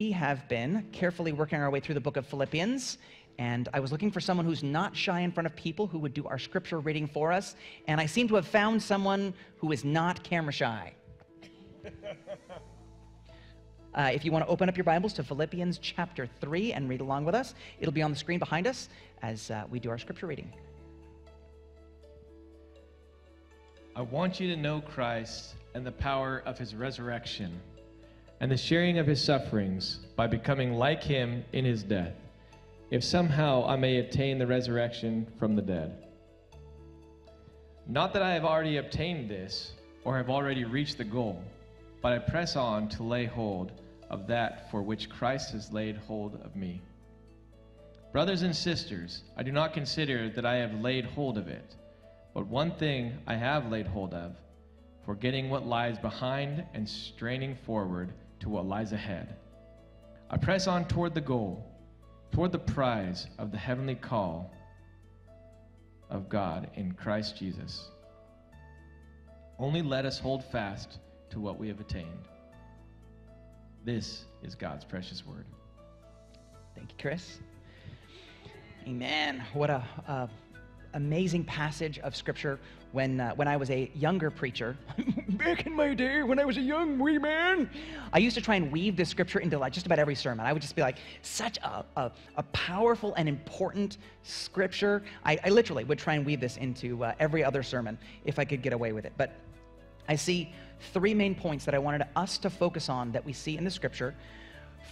We have been carefully working our way through the book of Philippians, and I was looking for someone who's not shy in front of people who would do our scripture reading for us, and I seem to have found someone who is not camera shy. Uh, if you want to open up your Bibles to Philippians chapter 3 and read along with us, it'll be on the screen behind us as uh, we do our scripture reading. I want you to know Christ and the power of his resurrection and the sharing of his sufferings by becoming like him in his death, if somehow I may attain the resurrection from the dead. Not that I have already obtained this or have already reached the goal, but I press on to lay hold of that for which Christ has laid hold of me. Brothers and sisters, I do not consider that I have laid hold of it, but one thing I have laid hold of, forgetting what lies behind and straining forward to what lies ahead. I press on toward the goal, toward the prize of the heavenly call of God in Christ Jesus. Only let us hold fast to what we have attained. This is God's precious word. Thank you, Chris. Amen. What a, a amazing passage of scripture when, uh, when I was a younger preacher. Back in my day, when I was a young wee man, I used to try and weave this scripture into like just about every sermon. I would just be like, such a, a, a powerful and important scripture. I, I, literally would try and weave this into uh, every other sermon if I could get away with it. But I see three main points that I wanted us to focus on that we see in the scripture.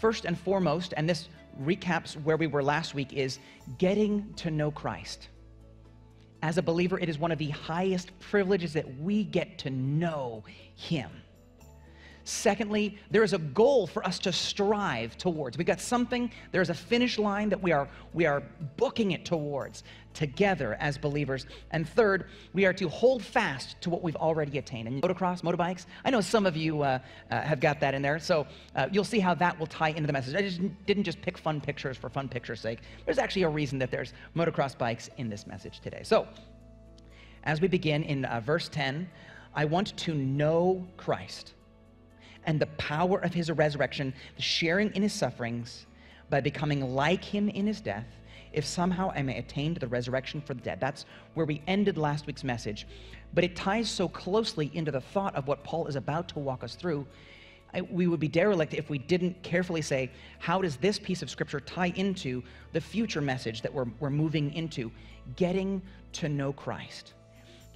First and foremost, and this recaps where we were last week, is getting to know Christ. As a believer, it is one of the highest privileges that we get to know Him. Secondly, there is a goal for us to strive towards. We've got something, there's a finish line that we are, we are booking it towards together as believers. And third, we are to hold fast to what we've already attained. And motocross, motorbikes, I know some of you uh, uh, have got that in there. So uh, you'll see how that will tie into the message. I just didn't just pick fun pictures for fun pictures' sake. There's actually a reason that there's motocross bikes in this message today. So as we begin in uh, verse 10, I want to know Christ and the power of his resurrection, the sharing in his sufferings by becoming like him in his death, if somehow I may attain to the resurrection for the dead. That's where we ended last week's message. But it ties so closely into the thought of what Paul is about to walk us through. I, we would be derelict if we didn't carefully say, how does this piece of scripture tie into the future message that we're, we're moving into? Getting to know Christ.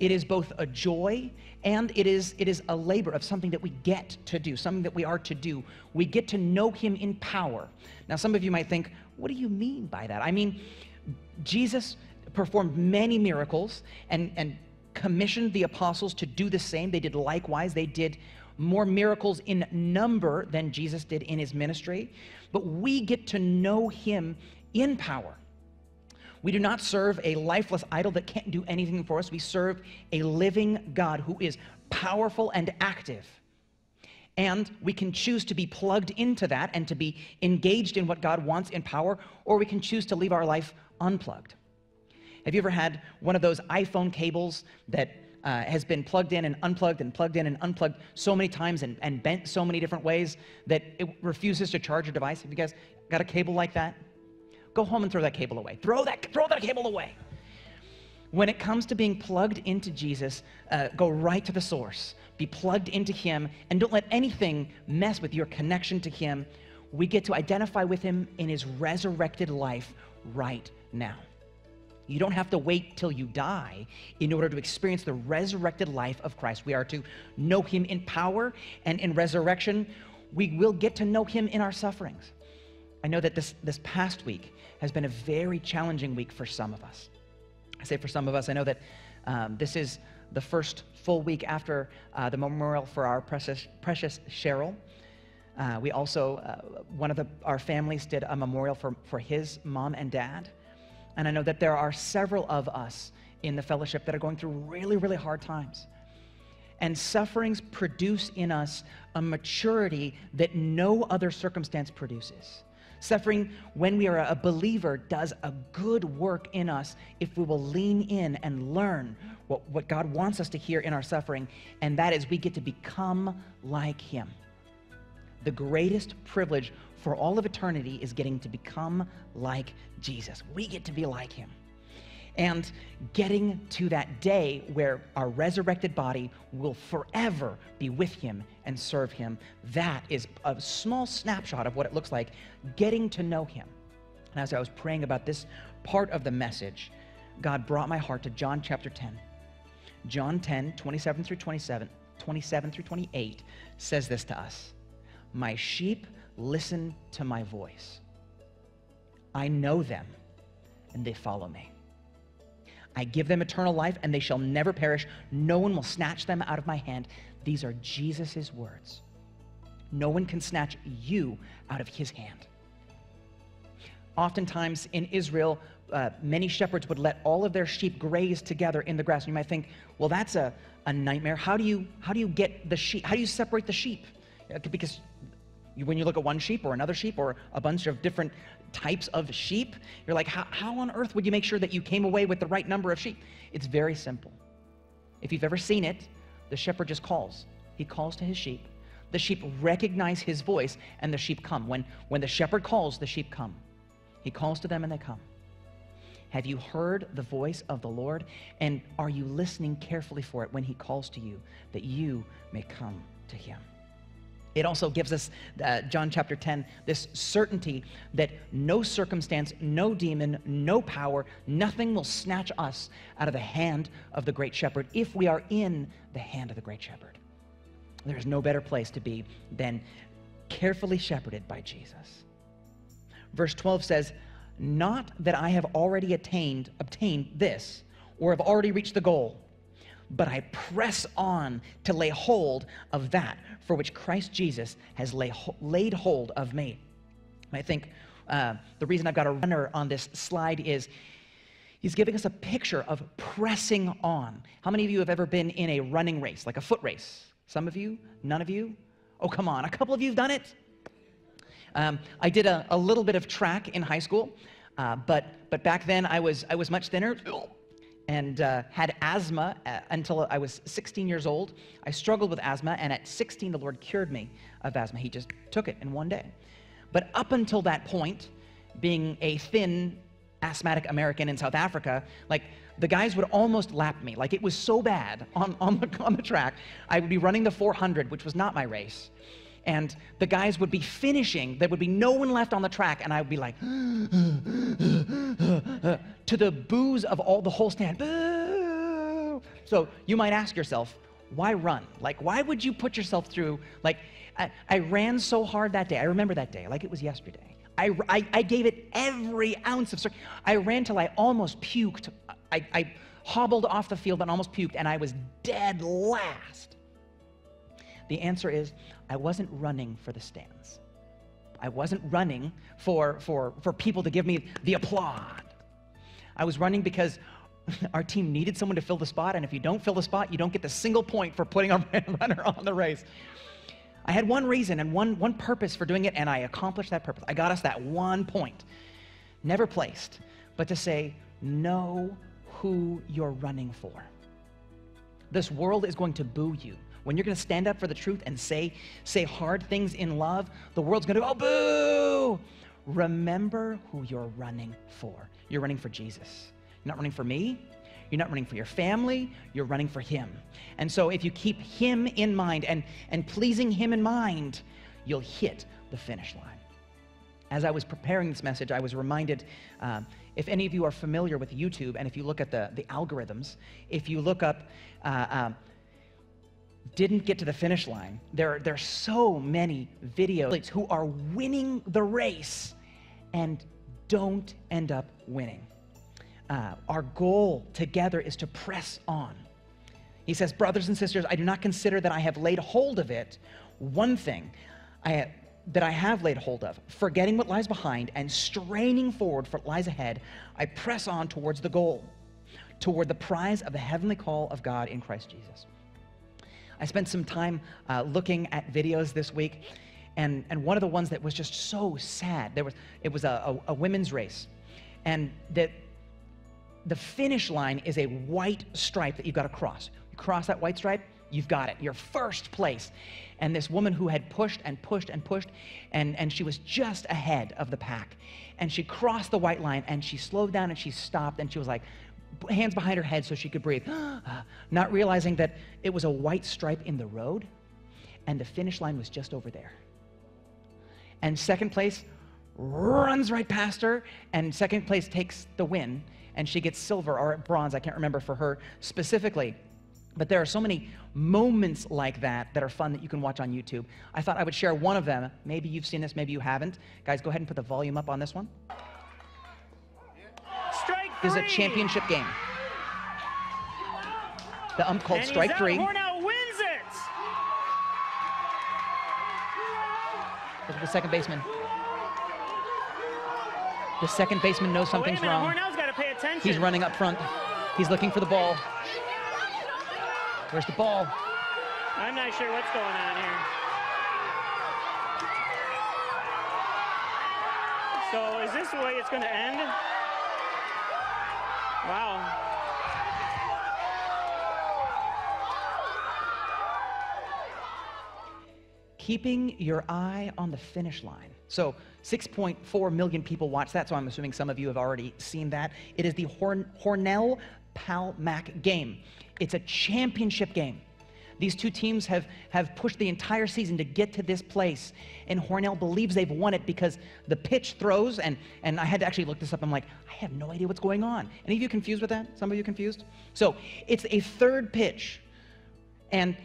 It is both a joy and it is, it is a labor of something that we get to do, something that we are to do. We get to know Him in power. Now, some of you might think, what do you mean by that? I mean, Jesus performed many miracles and, and commissioned the apostles to do the same. They did likewise. They did more miracles in number than Jesus did in his ministry. But we get to know him in power. We do not serve a lifeless idol that can't do anything for us. We serve a living God who is powerful and active. And we can choose to be plugged into that and to be engaged in what God wants in power, or we can choose to leave our life unplugged. Have you ever had one of those iPhone cables that uh, has been plugged in and unplugged and plugged in and unplugged so many times and, and bent so many different ways that it refuses to charge your device? Have you guys got a cable like that? Go home and throw that cable away. Throw that, throw that cable away. When it comes to being plugged into Jesus, uh, go right to the source. Be plugged into Him and don't let anything mess with your connection to Him. We get to identify with Him in His resurrected life right now. You don't have to wait till you die in order to experience the resurrected life of Christ. We are to know Him in power and in resurrection. We will get to know Him in our sufferings. I know that this, this past week has been a very challenging week for some of us. I say for some of us, I know that um, this is the first full week after uh, the memorial for our precious, precious Cheryl. Uh, we also, uh, one of the, our families did a memorial for, for his mom and dad. And I know that there are several of us in the fellowship that are going through really, really hard times. And sufferings produce in us a maturity that no other circumstance produces. Suffering, when we are a believer, does a good work in us if we will lean in and learn what, what God wants us to hear in our suffering, and that is we get to become like Him. the greatest privilege for all of eternity is getting to become like Jesus. We get to be like him. And getting to that day where our resurrected body will forever be with him and serve him, that is a small snapshot of what it looks like getting to know him. And as I was praying about this part of the message, God brought my heart to John chapter 10. John 10, 27 through 27, 27 through 28 says this to us My sheep listen to my voice. I know them, and they follow me. I give them eternal life, and they shall never perish. No one will snatch them out of my hand. These are Jesus' words. No one can snatch you out of his hand. Oftentimes in Israel, uh, many shepherds would let all of their sheep graze together in the grass. And you might think, well, that's a, a nightmare. How do, you, how do you get the sheep? How do you separate the sheep? Because when you look at one sheep or another sheep or a bunch of different types of sheep, you're like, how, how on earth would you make sure that you came away with the right number of sheep? It's very simple. If you've ever seen it, the shepherd just calls. He calls to his sheep. The sheep recognize his voice and the sheep come. When, when the shepherd calls, the sheep come. He calls to them and they come. Have you heard the voice of the Lord? And are you listening carefully for it when he calls to you that you may come to him? It also gives us, uh, John chapter 10, this certainty that no circumstance, no demon, no power, nothing will snatch us out of the hand of the great shepherd if we are in the hand of the great shepherd. There is no better place to be than carefully shepherded by Jesus. Verse 12 says, Not that I have already attained, obtained this, or have already reached the goal but I press on to lay hold of that for which Christ Jesus has lay, laid hold of me. I think uh, the reason I've got a runner on this slide is he's giving us a picture of pressing on. How many of you have ever been in a running race, like a foot race? Some of you? None of you? Oh, come on. A couple of you have done it? Um, I did a, a, little bit of track in high school, uh, but, but back then I was, I was much thinner and uh, had asthma uh, until I was 16 years old. I struggled with asthma, and at 16, the Lord cured me of asthma. He just took it in one day. But up until that point, being a thin asthmatic American in South Africa, like the guys would almost lap me. Like it was so bad on, on, the, on the track. I would be running the 400, which was not my race and the guys would be finishing. There would be no one left on the track, and I would be like, Uh, to the boos of all the whole stand. Boo! So you might ask yourself, why run? Like, why would you put yourself through? Like, I, I ran so hard that day. I remember that day, like it was yesterday. I, I, I gave it every ounce of strength. I ran till I almost puked. I, I hobbled off the field and almost puked, and I was dead last. The answer is I wasn't running for the stands. I wasn't running for, for, for people to give me the applaud. I was running because our team needed someone to fill the spot, and if you don't fill the spot, you don't get the single point for putting a runner on the race. I had one reason and one, one purpose for doing it, and I accomplished that purpose. I got us that one point. Never placed, but to say, know who you're running for. This world is going to boo you when you're going to stand up for the truth and say, say hard things in love, the world's going to go, oh, boo! Remember who you're running for. You're running for Jesus. You're not running for me. You're not running for your family. You're running for Him. And so if you keep Him in mind and, and pleasing Him in mind, you'll hit the finish line. As I was preparing this message, I was reminded uh, if any of you are familiar with YouTube and if you look at the, the algorithms, if you look up uh, uh, didn't get to the finish line. There, are, there are so many videos who are winning the race and don't end up winning. Uh, our goal together is to press on. He says, Brothers and sisters, I do not consider that I have laid hold of it. One thing I, that I have laid hold of, forgetting what lies behind and straining forward for what lies ahead, I press on towards the goal, toward the prize of the heavenly call of God in Christ Jesus. I spent some time uh, looking at videos this week, and, and one of the ones that was just so sad, there was, it was a, a, a women's race, and that the finish line is a white stripe that you've got to cross. You cross that white stripe, You've got it. You're first place. And this woman who had pushed and pushed and pushed, and, and she was just ahead of the pack. And she crossed the white line and she slowed down and she stopped and she was like, hands behind her head so she could breathe, uh, not realizing that it was a white stripe in the road and the finish line was just over there. And second place runs right past her, and second place takes the win, and she gets silver or bronze. I can't remember for her specifically. But there are so many moments like that that are fun that you can watch on YouTube. I thought I would share one of them. Maybe you've seen this, maybe you haven't. Guys, go ahead and put the volume up on this one. Is a championship game. The ump called strike three. Hornell wins it. Look at the second baseman. The second baseman knows Oh, something's minute. wrong. Hornell's got to pay attention. He's running up front. He's looking for the ball. Where's the ball? I'm not sure what's going on here. So is this the way it's going to end? Wow. Keeping your eye on the finish line. So 6.4 million people watch that, so I'm assuming some of you have already seen that. It is the Horn- Hornell Pal Mac game. It's a championship game. These two teams have, have pushed the entire season to get to this place, and Hornell believes they've won it because the pitch throws, and, and I had to actually look this up. I'm like, I have no idea what's going on. Any of you confused with that? Some of you confused? So it's a third pitch, and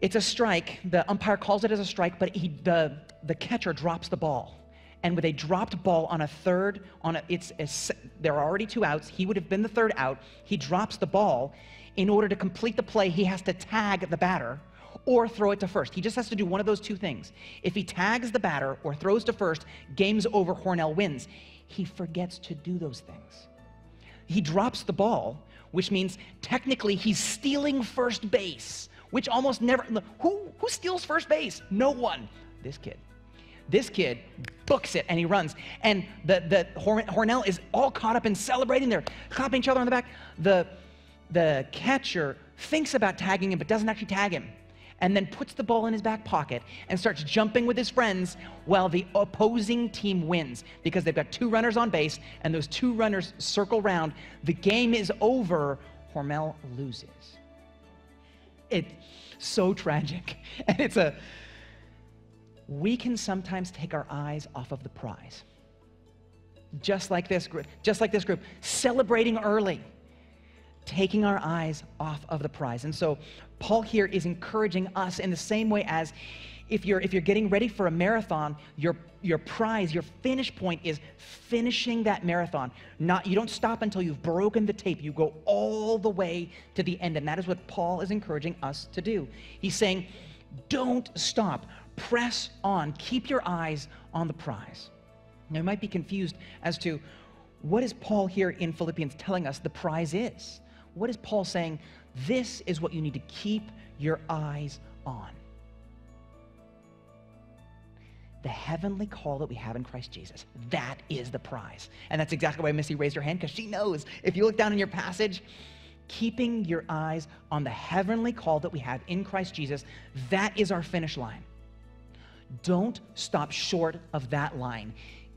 it's a strike. The umpire calls it as a strike, but he, the, the catcher drops the ball. And with a dropped ball on a third, on a, it's a, there are already two outs. He would have been the third out. He drops the ball. In order to complete the play, he has to tag the batter or throw it to first. He just has to do one of those two things. If he tags the batter or throws to first, game's over. Hornell wins. He forgets to do those things he drops the ball, which means technically he's stealing first base, which almost never. Who, who steals first base? No one. This kid. This kid books it and he runs. And the, the Hor- Hornell is all caught up in celebrating. They're clapping each other on the back. The, the catcher thinks about tagging him, but doesn't actually tag him. And then puts the ball in his back pocket and starts jumping with his friends while the opposing team wins because they've got two runners on base and those two runners circle round. The game is over. Hornell loses. It's so tragic. And it's a, we can sometimes take our eyes off of the prize. Just like this group, just like this group, celebrating early, taking our eyes off of the prize. And so Paul here is encouraging us in the same way as if you're if you're getting ready for a marathon, your your prize, your finish point is finishing that marathon. Not you don't stop until you've broken the tape. You go all the way to the end. And that is what Paul is encouraging us to do. He's saying, don't stop. Press on. Keep your eyes on the prize. Now, you might be confused as to what is Paul here in Philippians telling us the prize is? What is Paul saying? This is what you need to keep your eyes on. The heavenly call that we have in Christ Jesus. That is the prize. And that's exactly why Missy raised her hand, because she knows if you look down in your passage, keeping your eyes on the heavenly call that we have in Christ Jesus, that is our finish line. Don't stop short of that line.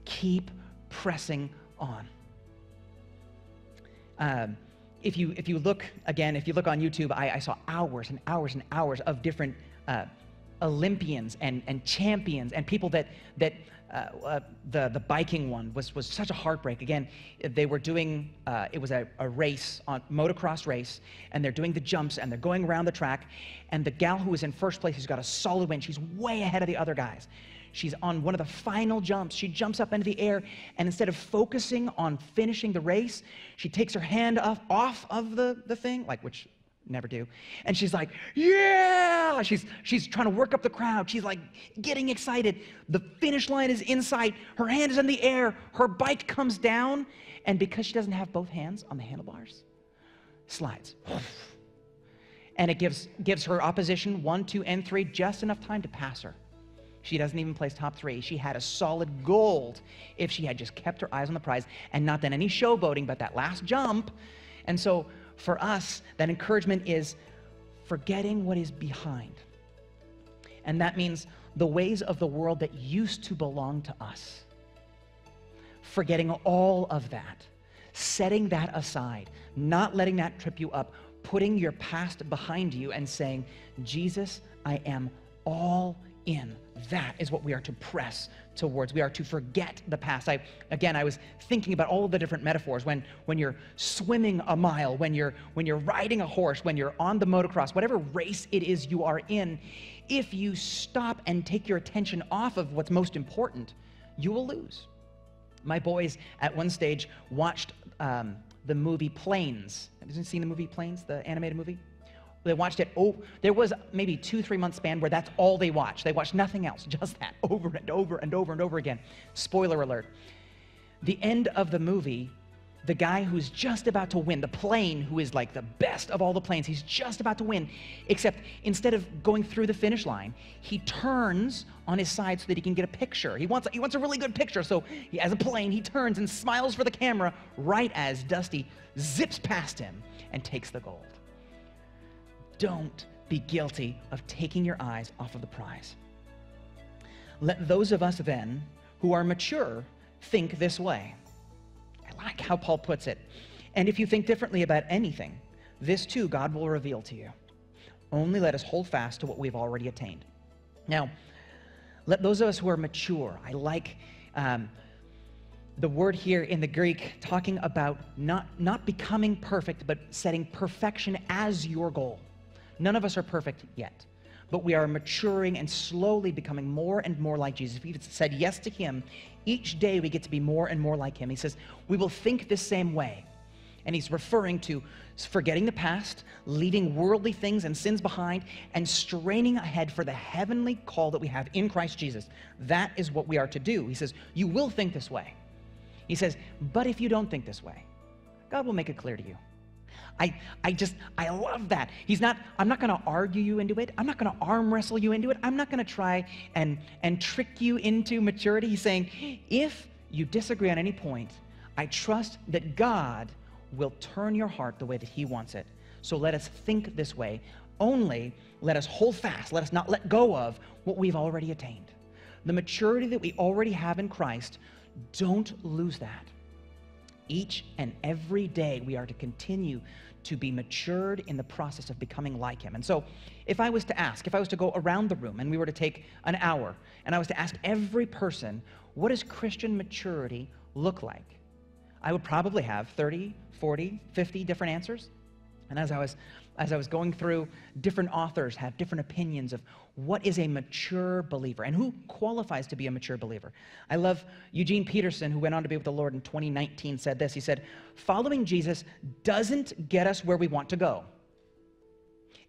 Keep pressing on. Um, if you if you look again, if you look on YouTube, I, I saw hours and hours and hours of different uh, Olympians and, and champions and people that that uh, uh, the the biking one was was such a heartbreak. Again, they were doing uh, it was a, a race on motocross race, and they're doing the jumps and they're going around the track, and the gal who was in first place, who's got a solid win, she's way ahead of the other guys. She's on one of the final jumps. She jumps up into the air, and instead of focusing on finishing the race, she takes her hand off, off of the, the thing, like which never do. And she's like, yeah! She's, she's trying to work up the crowd. She's like getting excited. The finish line is in sight. Her hand is in the air. Her bike comes down. And because she doesn't have both hands on the handlebars, slides. And it gives, gives her opposition one, two, and three just enough time to pass her. She doesn't even place top three. She had a solid gold if she had just kept her eyes on the prize and not done any showboating, but that last jump. And so for us, that encouragement is forgetting what is behind. And that means the ways of the world that used to belong to us. Forgetting all of that, setting that aside, not letting that trip you up, putting your past behind you and saying, Jesus, I am all in. That is what we are to press towards. We are to forget the past. I again I was thinking about all the different metaphors when when you're swimming a mile, when you're when you're riding a horse, when you're on the motocross, whatever race it is you are in, if you stop and take your attention off of what's most important, you will lose. My boys at one stage watched um, the movie Planes. Have you seen the movie Planes, the animated movie? They watched it. Oh, there was maybe two, three month span where that's all they watched. They watched nothing else, just that, over and over and over and over again. Spoiler alert. The end of the movie, the guy who's just about to win, the plane who is like the best of all the planes, he's just about to win, except instead of going through the finish line, he turns on his side so that he can get a picture. He wants, he wants a really good picture. So he, as a plane, he turns and smiles for the camera right as Dusty zips past him and takes the gold don't be guilty of taking your eyes off of the prize. Let those of us then who are mature think this way. I like how Paul puts it. And if you think differently about anything, this too God will reveal to you. Only let us hold fast to what we've already attained. Now, let those of us who are mature, I like um, the word here in the Greek talking about not, not becoming perfect, but setting perfection as your goal. None of us are perfect yet, but we are maturing and slowly becoming more and more like Jesus. If we've said yes to Him, each day we get to be more and more like Him. He says, We will think the same way. And He's referring to forgetting the past, leaving worldly things and sins behind, and straining ahead for the heavenly call that we have in Christ Jesus. That is what we are to do. He says, You will think this way. He says, But if you don't think this way, God will make it clear to you. I, I just, I love that. He's not, I'm not going to argue you into it. I'm not going to arm wrestle you into it. I'm not going to try and, and trick you into maturity. He's saying, if you disagree on any point, I trust that God will turn your heart the way that He wants it. So let us think this way. Only let us hold fast. Let us not let go of what we've already attained. The maturity that we already have in Christ, don't lose that. Each and every day, we are to continue to be matured in the process of becoming like Him. And so, if I was to ask, if I was to go around the room and we were to take an hour, and I was to ask every person, what does Christian maturity look like? I would probably have 30, 40, 50 different answers. And as I was as I was going through, different authors have different opinions of what is a mature believer and who qualifies to be a mature believer. I love Eugene Peterson, who went on to be with the Lord in 2019, said this. He said, Following Jesus doesn't get us where we want to go,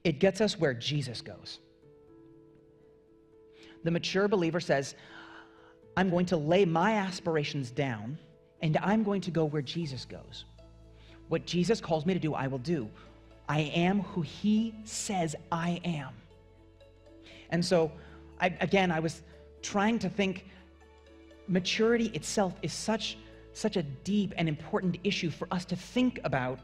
it gets us where Jesus goes. The mature believer says, I'm going to lay my aspirations down and I'm going to go where Jesus goes. What Jesus calls me to do, I will do. I am who he says I am. And so, I, again, I was trying to think maturity itself is such, such a deep and important issue for us to think about.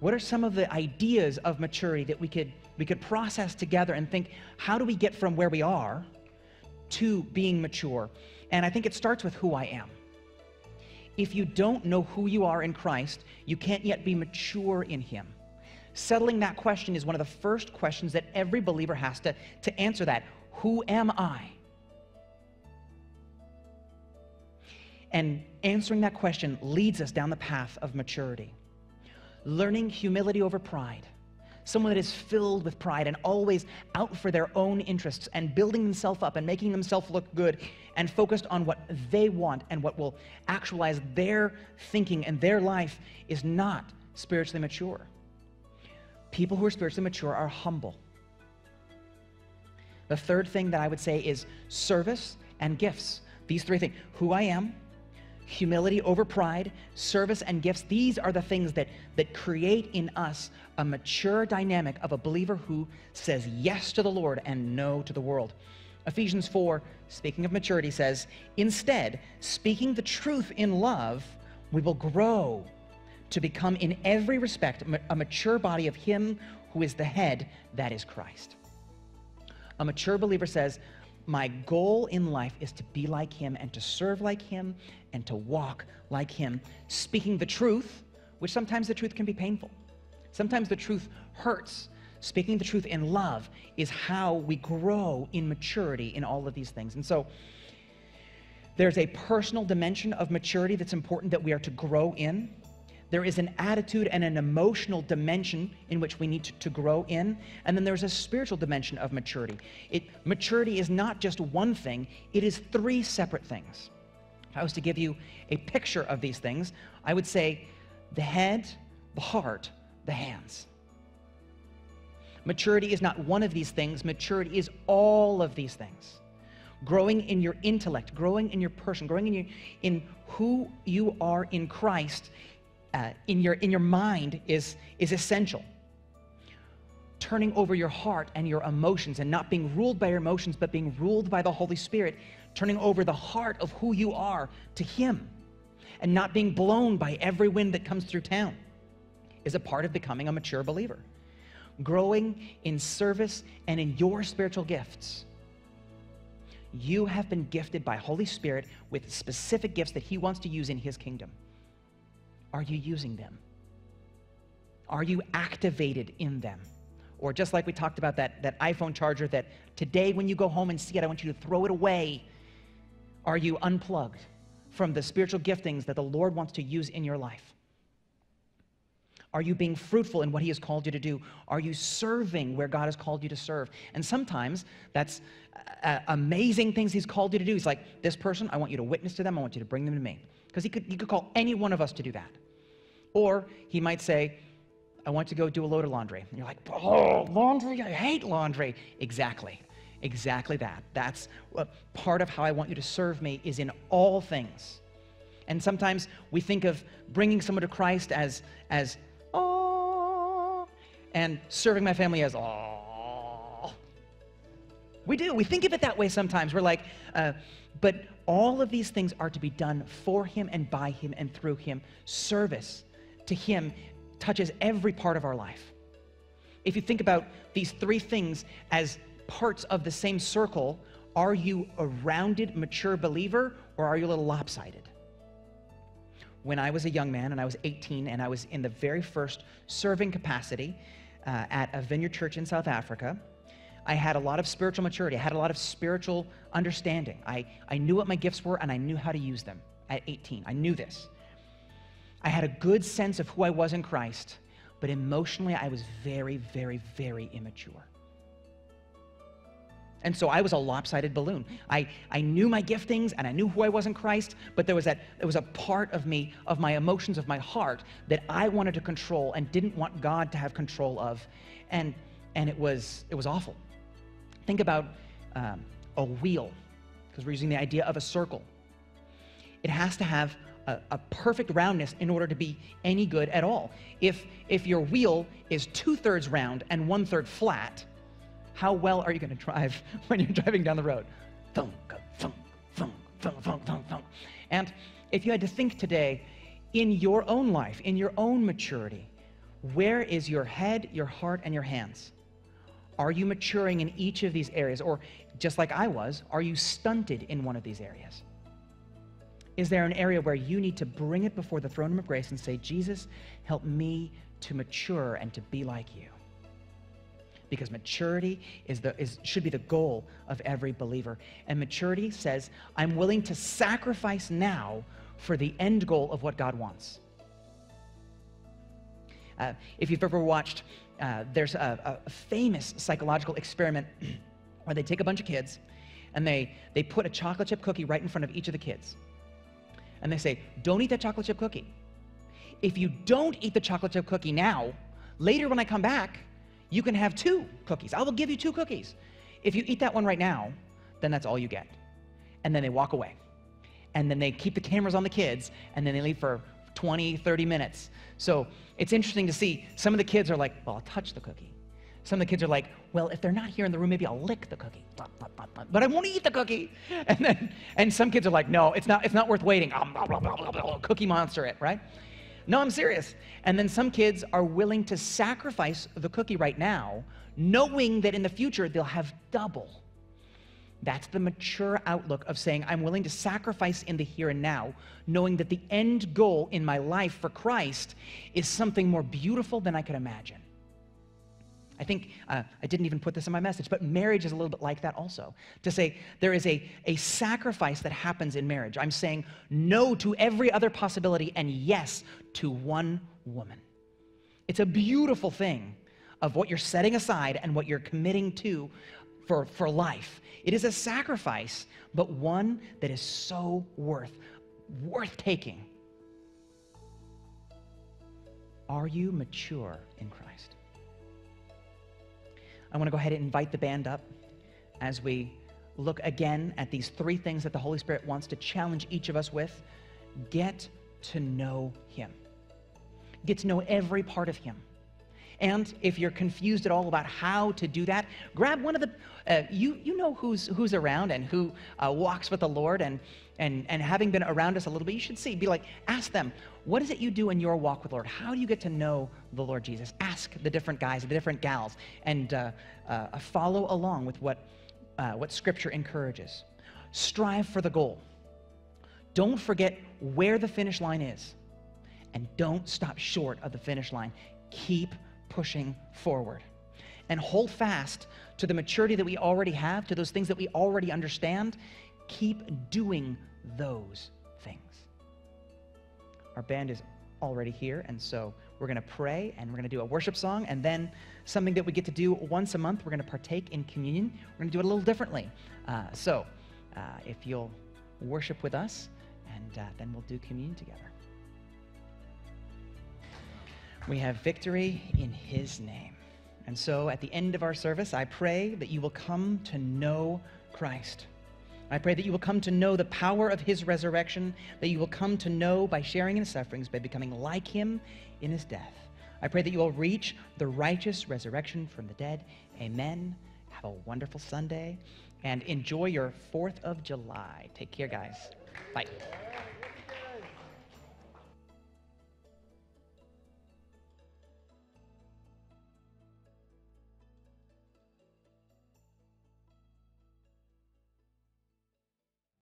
What are some of the ideas of maturity that we could, we could process together and think, how do we get from where we are to being mature? And I think it starts with who I am. If you don't know who you are in Christ, you can't yet be mature in Him. Settling that question is one of the first questions that every believer has to, to answer that. Who am I? And answering that question leads us down the path of maturity. Learning humility over pride. Someone that is filled with pride and always out for their own interests and building themselves up and making themselves look good and focused on what they want and what will actualize their thinking and their life is not spiritually mature. People who are spiritually mature are humble. The third thing that I would say is service and gifts. These three things who I am, humility over pride, service and gifts. These are the things that, that create in us a mature dynamic of a believer who says yes to the Lord and no to the world. Ephesians 4, speaking of maturity, says, Instead, speaking the truth in love, we will grow to become in every respect a mature body of Him who is the head, that is Christ. A mature believer says, My goal in life is to be like him and to serve like him and to walk like him, speaking the truth, which sometimes the truth can be painful. Sometimes the truth hurts. Speaking the truth in love is how we grow in maturity in all of these things. And so there's a personal dimension of maturity that's important that we are to grow in. There is an attitude and an emotional dimension in which we need to, to, grow in. And then there's a spiritual dimension of maturity. It, maturity is not just one thing, it is three separate things. If I was to give you a picture of these things, I would say the head, the heart, the hands. Maturity is not one of these things, maturity is all of these things. Growing in your intellect, growing in your person, growing in, your, in who you are in Christ, uh, in, your, in your mind is, is essential. Turning over your heart and your emotions and not being ruled by your emotions, but being ruled by the Holy Spirit, turning over the heart of who you are to Him and not being blown by every wind that comes through town is a part of becoming a mature believer growing in service and in your spiritual gifts. You have been gifted by Holy Spirit with specific gifts that He wants to use in His kingdom. Are you using them? Are you activated in them? Or just like we talked about that, that iPhone charger that today when you go home and see it, I want you to throw it away. Are you unplugged from the spiritual giftings that the Lord wants to use in your life? Are you being fruitful in what He has called you to do? Are you serving where God has called you to serve? And sometimes that's uh, amazing things He's called you to do. He's like, this person, I want you to witness to them, I want you to bring them to me. Because he could, he could call any one of us to do that. Or He might say, I want to go do a load of laundry. And you're like, oh, laundry? I hate laundry. Exactly. Exactly that. That's part of how I want you to serve me is in all things. And sometimes we think of bringing someone to Christ as, as oh, and serving my family as, oh. We do. We think of it that way sometimes. We're like, uh, but all of these things are to be done for Him and by Him and through Him. Service to Him touches every part of our life. If you think about these three things as parts of the same circle, are you a rounded, mature believer or are you a little lopsided? When I was a young man and I was 18 and I was in the very first serving capacity, uh, at a vineyard church in South Africa. I had a lot of spiritual maturity. I had a lot of spiritual understanding. I, I knew what my gifts were and I knew how to use them at 18. I knew this. I had a good sense of who I was in Christ, but emotionally I was very, very, very immature. And so I was a lopsided balloon. I, I knew my giftings and I knew who I was in Christ, but there was that there was a part of me, of my emotions, of my heart that I wanted to control and didn't want God to have control of. And and it was it was awful. Think about um, a wheel, because we're using the idea of a circle. It has to have a, a, perfect roundness in order to be any good at all. If if your wheel is two thirds round and one third flat, how well are you going to drive when you're driving down the road? Thunk, thunk, thunk, thunk, thunk, thunk, thunk. And if you had to think today in your own life, in your own maturity, where is your head, your heart, and your hands? Are you maturing in each of these areas? Or just like I was, are you stunted in one of these areas? Is there an area where you need to bring it before the throne room of grace and say, Jesus, help me to mature and to be like you? because maturity is the, is, should be the goal of every believer. And maturity says, I'm willing to sacrifice now for the end goal of what God wants. Uh, if you've ever watched, uh, there's a, a famous psychological experiment where they take a bunch of kids and they, they put a chocolate chip cookie right in front of each of the kids. And they say, Don't eat that chocolate chip cookie. If you don't eat the chocolate chip cookie now, later when I come back, you can have two cookies. I will give you two cookies. If you eat that one right now, then that's all you get. And then they walk away. And then they keep the cameras on the kids, and then they leave for 20, 30 minutes. So it's interesting to see some of the kids are like, well, I'll touch the cookie. Some of the kids are like, well, if they're not here in the room, maybe I'll lick the cookie. But I won't eat the cookie. And then, and some kids are like, no, it's not, it's not worth waiting. Um, cookie monster it, right? No, I'm serious. And then some kids are willing to sacrifice the cookie right now, knowing that in the future they'll have double. That's the mature outlook of saying, I'm willing to sacrifice in the here and now, knowing that the end goal in my life for Christ is something more beautiful than I could imagine. I think uh, I didn't even put this in my message, but marriage is a little bit like that also. To say there is a, a sacrifice that happens in marriage. I'm saying no to every other possibility and yes to one woman. It's a beautiful thing of what you're setting aside and what you're committing to for, for life. It is a sacrifice, but one that is so worth, worth taking. Are you mature in Christ? I want to go ahead and invite the band up as we look again at these three things that the Holy Spirit wants to challenge each of us with. Get to know Him, get to know every part of Him. And if you're confused at all about how to do that, grab one of the, uh, you, you know who's, who's around and who uh, walks with the Lord. And, and, and having been around us a little bit, you should see, be like, ask them, what is it you do in your walk with the Lord? How do you get to know the Lord Jesus? Ask the different guys, the different gals, and uh, uh follow along with what, uh, what Scripture encourages. Strive for the goal. Don't forget where the finish line is. And don't stop short of the finish line. Keep pushing forward. And hold fast to the maturity that we already have, to those things that we already understand. Keep doing those things. Our band is already here, and so we're going to pray and we're going to do a worship song, and then something that we get to do once a month, we're going to partake in communion. We're going to do it a little differently. Uh, so uh, if you'll worship with us, and uh, then we'll do communion together. We have victory in His name. And so at the end of our service, I pray that you will come to know Christ. I pray that you will come to know the power of his resurrection, that you will come to know by sharing in his sufferings, by becoming like him in his death. I pray that you will reach the righteous resurrection from the dead. Amen. Have a wonderful Sunday and enjoy your 4th of July. Take care, guys. Bye.